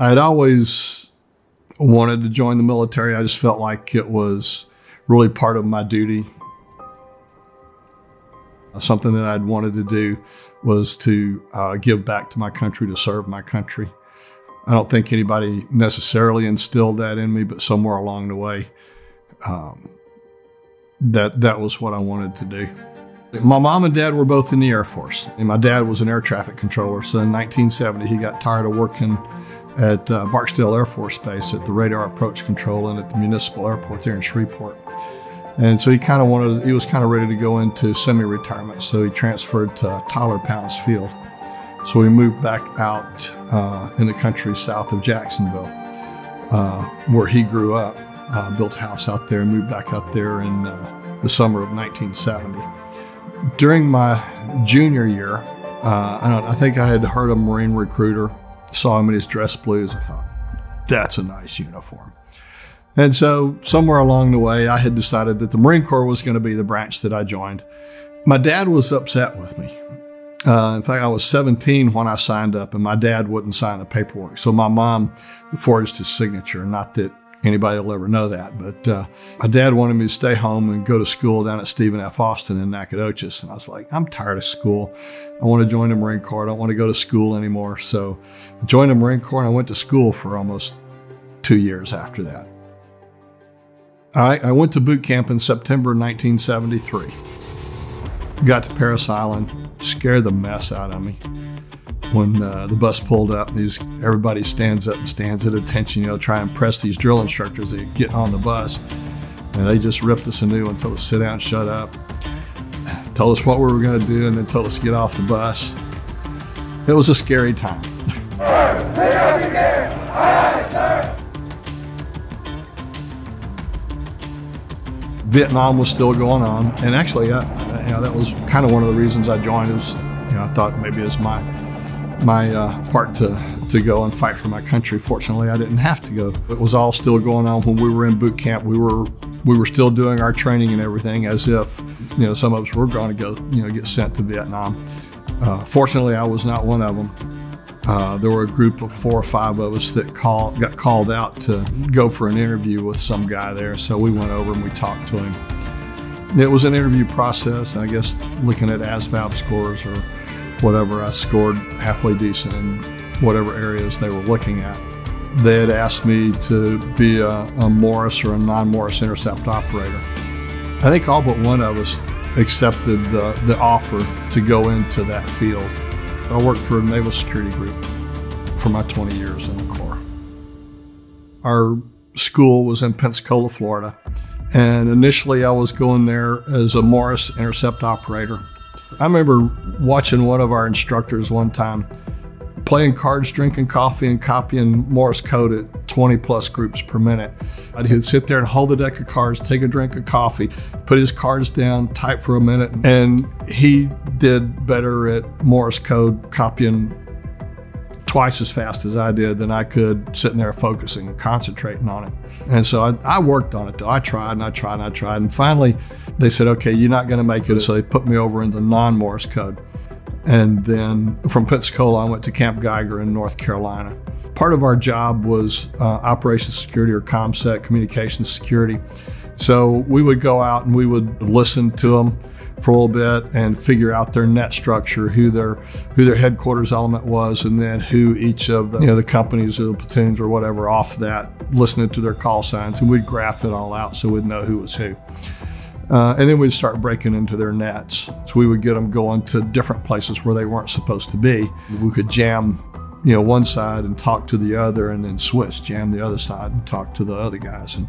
I had always wanted to join the military. I just felt like it was really part of my duty. Something that I'd wanted to do was to uh, give back to my country, to serve my country. I don't think anybody necessarily instilled that in me, but somewhere along the way, um, that that was what I wanted to do. My mom and dad were both in the Air Force, and my dad was an air traffic controller. So in 1970, he got tired of working at uh, Barksdale Air Force Base at the radar approach control and at the municipal airport there in Shreveport. And so he kind of wanted, he was kind of ready to go into semi-retirement. So he transferred to Tyler Pounds Field. So we moved back out uh, in the country south of Jacksonville, uh, where he grew up, uh, built a house out there, and moved back out there in uh, the summer of 1970. During my junior year, uh, I, I think I had heard a Marine recruiter, saw him in his dress blues. I thought, that's a nice uniform. And so, somewhere along the way, I had decided that the Marine Corps was going to be the branch that I joined. My dad was upset with me. Uh, in fact, I was 17 when I signed up, and my dad wouldn't sign the paperwork. So my mom forged his signature. Not that anybody will ever know that, but uh, my dad wanted me to stay home and go to school down at Stephen F. Austin in Nacogdoches. And I was like, I'm tired of school. I want to join the Marine Corps. I don't want to go to school anymore. So I joined the Marine Corps, and I went to school for almost two years after that. I, I went to boot camp in September 1973. Got to Parris Island, scared the mess out of me. When uh, the bus pulled up, these everybody stands up and stands at attention, you know, try and press these drill instructors that get on the bus. And they just ripped us a new one, told us sit down, shut up, told us what we were going to do, and then told us to get off the bus. It was a scary time. Vietnam was still going on, and actually, I, you know, that was kind of one of the reasons I joined. It was, you know, I thought maybe it was my my uh, part to to go and fight for my country. Fortunately, I didn't have to go. It was all still going on when we were in boot camp. We were we were still doing our training and everything as if you know some of us were going to go you know get sent to Vietnam. Uh, fortunately, I was not one of them. Uh, there were a group of four or five of us that call, got called out to go for an interview with some guy there. So we went over and we talked to him. It was an interview process. I guess looking at ASVAB scores or whatever, I scored halfway decent in whatever areas they were looking at. They had asked me to be a, a Morse or a non Morse intercept operator. I think all but one of us accepted the, the offer to go into that field. I worked for a naval security group for my 20 years in the Corps. Our school was in Pensacola, Florida, and initially I was going there as a Morse intercept operator. I remember watching one of our instructors one time playing cards, drinking coffee, and copying Morse code at 20 plus groups per minute. He'd sit there and hold the deck of cards, take a drink of coffee, put his cards down, type for a minute, and he did better at Morse code copying twice as fast as I did than I could sitting there focusing and concentrating on it. And so I, I, worked on it though. I tried and I tried and I tried. And finally they said, okay, you're not going to make it. So they put me over into non Morse code. And then from Pensacola, I went to Camp Geiger in North Carolina. Part of our job was uh, operations security or ComSec, communications security. So we would go out and we would listen to them for a little bit and figure out their net structure, who their who their headquarters element was, and then who each of the you know the companies or the platoons or whatever off that, listening to their call signs, and we'd graph it all out so we'd know who was who. Uh, and then we'd start breaking into their nets. So we would get them going to different places where they weren't supposed to be. We could jam, you know, one side and talk to the other, and then switch, jam the other side and talk to the other guys. And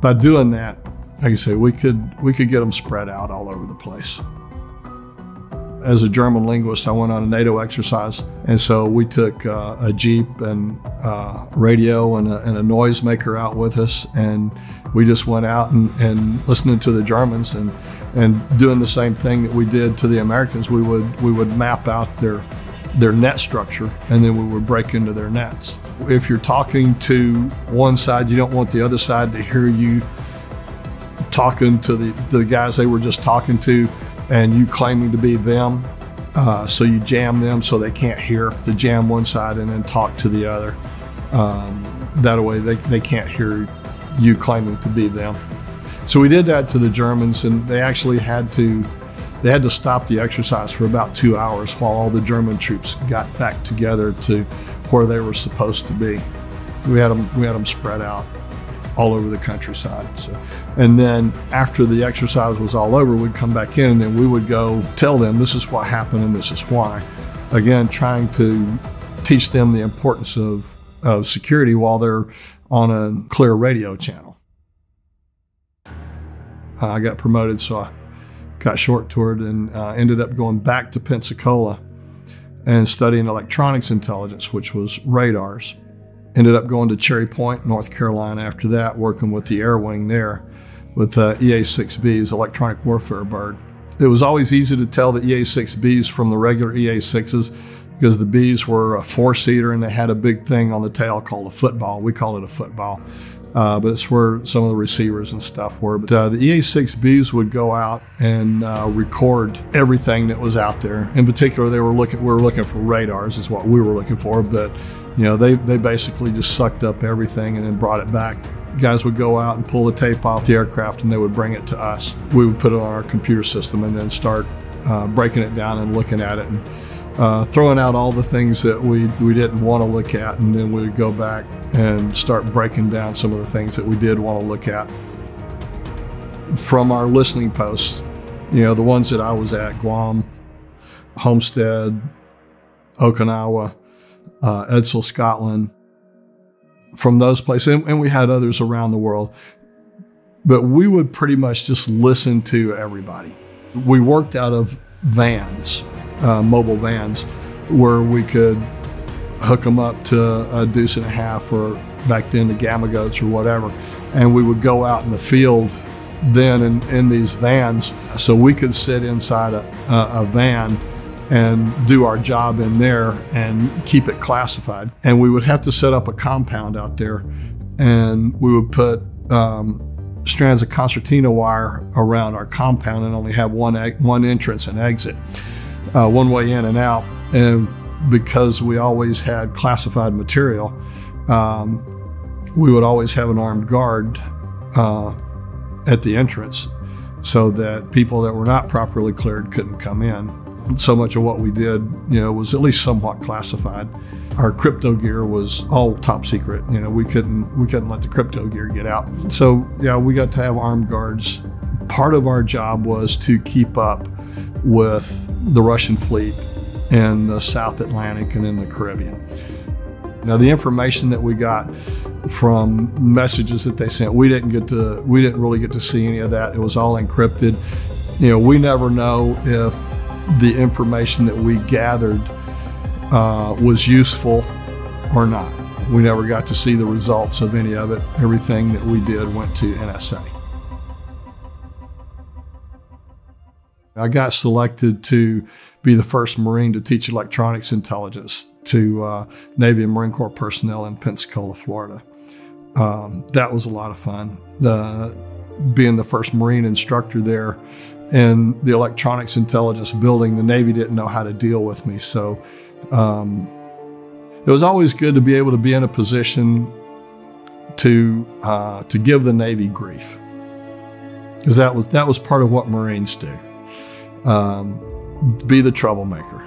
by doing that, like I say, we could we could get them spread out all over the place. As a German linguist, I went on a NATO exercise, and so we took uh, a jeep and uh, radio and a, and a noisemaker out with us, and we just went out and, and listening to the Germans and and doing the same thing that we did to the Americans. We would we would map out their their net structure and then we would break into their nets. If you're talking to one side, you don't want the other side to hear you talking to the, the guys they were just talking to and you claiming to be them. Uh, so you jam them so they can't hear to jam one side and then talk to the other. Um, that way, they, they can't hear you claiming to be them. So we did that to the Germans, and they actually had to they had to stop the exercise for about two hours while all the German troops got back together to where they were supposed to be. We had them we had them spread out all over the countryside. So, and then after the exercise was all over, we'd come back in and we would go tell them this is what happened and this is why. Again, trying to teach them the importance of, of security while they're on a clear radio channel. Uh, I got promoted, so I got short toured and uh, ended up going back to Pensacola and studying electronics intelligence, which was radars. Ended up going to Cherry Point, North Carolina after that, working with the air wing there with uh, EA-6Bs, electronic warfare bird. It was always easy to tell the EA-6Bs from the regular EA-6s because the Bs were a four-seater and they had a big thing on the tail called a football. We call it a football. Uh, but it's where some of the receivers and stuff were. But uh, the EA6Bs would go out and uh, record everything that was out there. In particular, they were looking. We were looking for radars, is what we were looking for. But you know, they they basically just sucked up everything and then brought it back. Guys would go out and pull the tape off the aircraft, and they would bring it to us. We would put it on our computer system and then start uh, breaking it down and looking at it. And, uh, throwing out all the things that we, we didn't want to look at, and then we would go back and start breaking down some of the things that we did want to look at. From our listening posts, you know, the ones that I was at Guam, Homestead, Okinawa, uh, Edzell, Scotland, from those places, and, and we had others around the world. But we would pretty much just listen to everybody. We worked out of vans uh, mobile vans where we could hook them up to a deuce and a half or back then the Gama Goats or whatever. And we would go out in the field then in, in these vans so we could sit inside a, a, a van and do our job in there and keep it classified. And we would have to set up a compound out there and we would put um, strands of concertina wire around our compound and only have one, one entrance and exit uh, one way in and out. And because we always had classified material, um, we would always have an armed guard uh, at the entrance so that people that were not properly cleared couldn't come in. So much of what we did, you know, was at least somewhat classified. Our crypto gear was all top secret. You know, we couldn't we couldn't let the crypto gear get out. So yeah, we got to have armed guards. Part of our job was to keep up with the Russian fleet in the South Atlantic and in the Caribbean. Now, the information that we got from messages that they sent, we didn't get to, we didn't really get to see any of that. It was all encrypted. You know, we never know if the information that we gathered uh, was useful or not. We never got to see the results of any of it. Everything that we did went to NSA. I got selected to be the first Marine to teach electronics intelligence to uh, Navy and Marine Corps personnel in Pensacola, Florida. Um, that was a lot of fun. The, being the first Marine instructor there in the electronics intelligence building, the Navy didn't know how to deal with me. So um, it was always good to be able to be in a position to uh, to give the Navy grief because that was that was part of what Marines do um, be the troublemaker.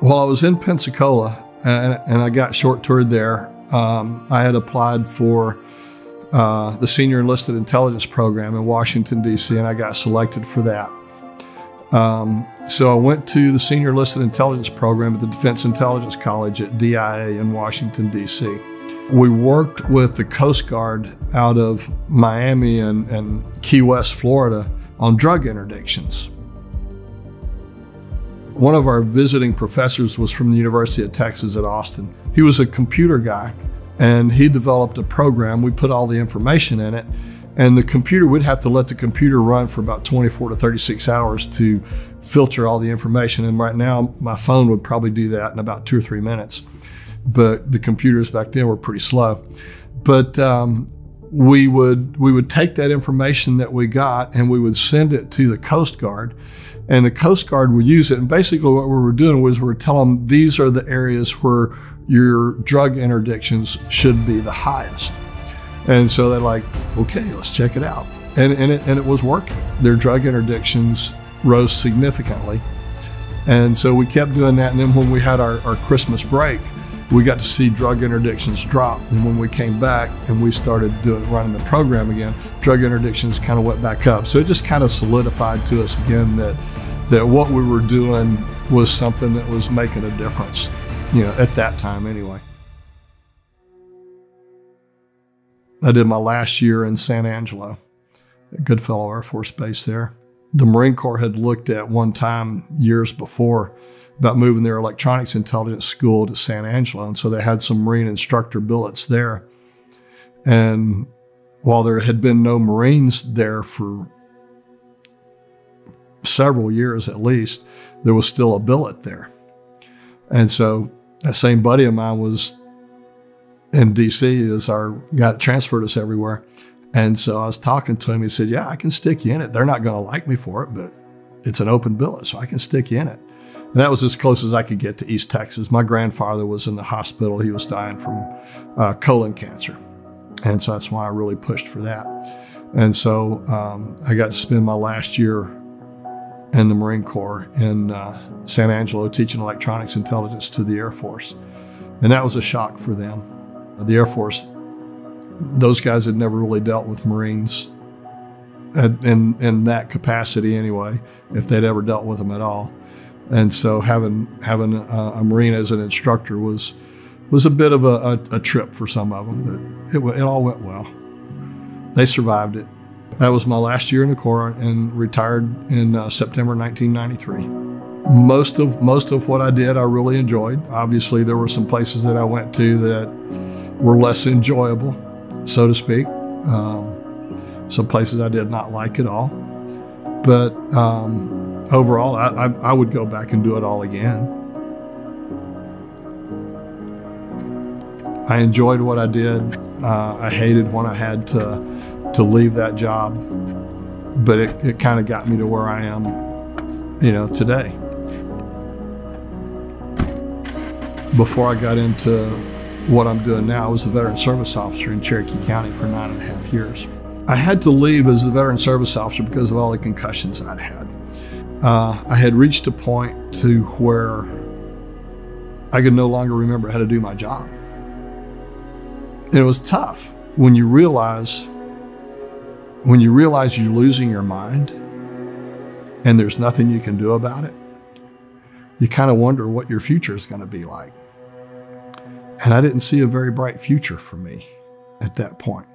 While I was in Pensacola and, and I got short toured there, um, I had applied for uh, the Senior Enlisted Intelligence Program in Washington, D.C., and I got selected for that. Um, so I went to the Senior Enlisted Intelligence Program at the Defense Intelligence College at DIA in Washington, D.C. We worked with the Coast Guard out of Miami and, and Key West, Florida on drug interdictions. One of our visiting professors was from the University of Texas at Austin. He was a computer guy and he developed a program. We put all the information in it and the computer, we'd have to let the computer run for about 24 to 36 hours to filter all the information. And right now, my phone would probably do that in about two or three minutes. But the computers back then were pretty slow. But um, we would we would take that information that we got and we would send it to the Coast Guard and the Coast Guard would use it. And basically, what we were doing was we were telling them these are the areas where your drug interdictions should be the highest. And so they're like, okay, let's check it out. And, and, it, and it was working. Their drug interdictions rose significantly. And so we kept doing that. And then when we had our, our Christmas break, we got to see drug interdictions drop. And when we came back and we started doing running the program again, drug interdictions kind of went back up. So it just kind of solidified to us again that that what we were doing was something that was making a difference, you know, at that time anyway. I did my last year in San Angelo, at Goodfellow Air Force Base there. The Marine Corps had looked at one time years before about moving their electronics intelligence school to San Angelo. And so they had some Marine instructor billets there. And while there had been no Marines there for several years at least, there was still a billet there. And so that same buddy of mine was in DC as our that transferred us everywhere. And so I was talking to him. He said, Yeah, I can stick you in it. They're not going to like me for it, but it's an open billet, so I can stick you in it. And that was as close as I could get to East Texas. My grandfather was in the hospital. He was dying from uh, colon cancer. And so that's why I really pushed for that. And so um, I got to spend my last year in the Marine Corps in uh, San Angelo teaching electronics intelligence to the Air Force. And that was a shock for them. The Air Force, those guys had never really dealt with Marines in, in that capacity anyway, if they'd ever dealt with them at all. And so having having a, a Marine as an instructor was was a bit of a, a, a trip for some of them, but it, it all went well. They survived it. That was my last year in the Corps and retired in uh, September 1993. Most of most of what I did, I really enjoyed. Obviously, there were some places that I went to that were less enjoyable, so to speak. Um, some places I did not like at all, but um, overall, I, I, I would go back and do it all again. I enjoyed what I did. Uh, I hated when I had to to leave that job, but it, it kind of got me to where I am, you know, today. Before I got into what I'm doing now, I was a veteran service officer in Cherokee County for nine and a half years. I had to leave as a veteran service officer because of all the concussions I'd had uh, I had reached a point to where I could no longer remember how to do my job. And it was tough when you realize when you realize you're losing your mind and there's nothing you can do about it. You kind of wonder what your future is going to be like. And I didn't see a very bright future for me at that point.